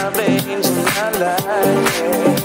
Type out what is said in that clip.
my veins and my life.